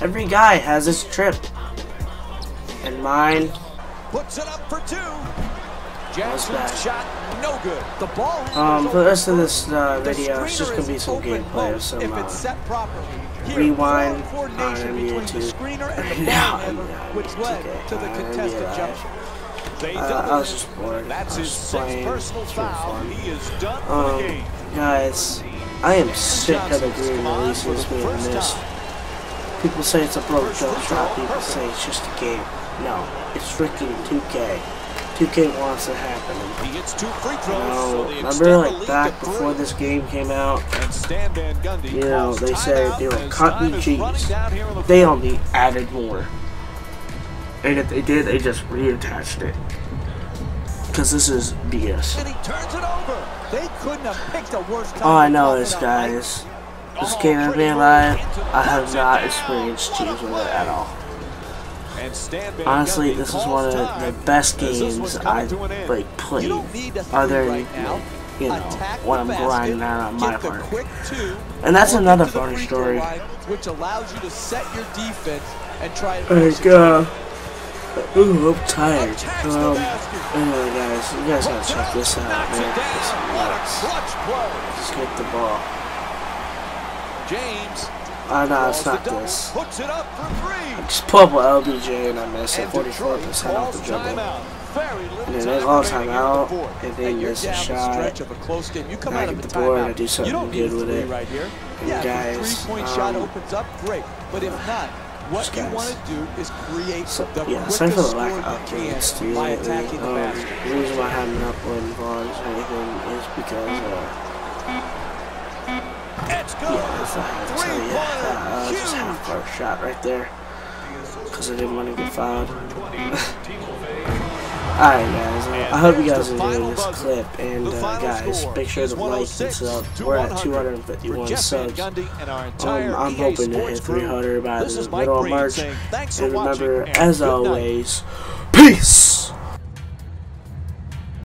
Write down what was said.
Every guy has his trip. And mine Puts it up for two. Jackson's shot, no good. The ball Um, for the rest of this uh, video, it's just gonna be some gameplay of some if uh, it's set properly. Rewind on coordination between the screener and the Now, which led 2K, to the uh, contested jump Live. shot. They Uh, I was just bored. That's I his was sixth playing. personal It's really foul. fun. He is done for the Um, game. guys, I am sick of the green releases being missed. People say it's a broke First jump free shot. People say it's just a game. No, it's freaking 2K. 2K wants it happening. He gets two free You know, so remember like back before this game came out, And Stan Van Gundy you know, they said they were cutting cheese. down here in the They only added more. And if they did, they just reattached it. Because this is BS. And he turns it over. They couldn't have picked a worse time. All I know is, guys, this game of pretty being good. live, I have not experienced cheese with it at all. Honestly, this is one of the best games I've to like played, other than you know when I'm grinding out on my part. And that's another funny story. which allows you to set your defense and try uh, ooh, I'm tired. Um, anyway, guys, you guys gotta check this out, man. This is nuts. Just get the ball. James Oh no, it's not this. puts it up for three. Just pull up with LBJ and I miss it. And 44% off the dribble. timeout. Very little And then time they in the timeout, and they miss a shot. stretch of a close game. You come And I out of get the board, I do something you don't good with it. right here. And yeah, guys, if the three-point shot um, opens up, great. But if not, what you want to do is create So, the yeah, sorry for the lack of updates to you by lately. Um, the reason why I haven't uploaded vlogs or anything is because, uh, It's good. yeah, so yeah, uh, just huge. half court shot right there. Because I didn't want to get fouled. Alright guys, uh, I hope you guys enjoyed this clip, and uh, guys, make sure to like and 106 sub. We're at 251 For subs. Gundy and our entire Um, I'm hoping to hit crew, 300 by this the middle of March. thanks And remember, as always, peace!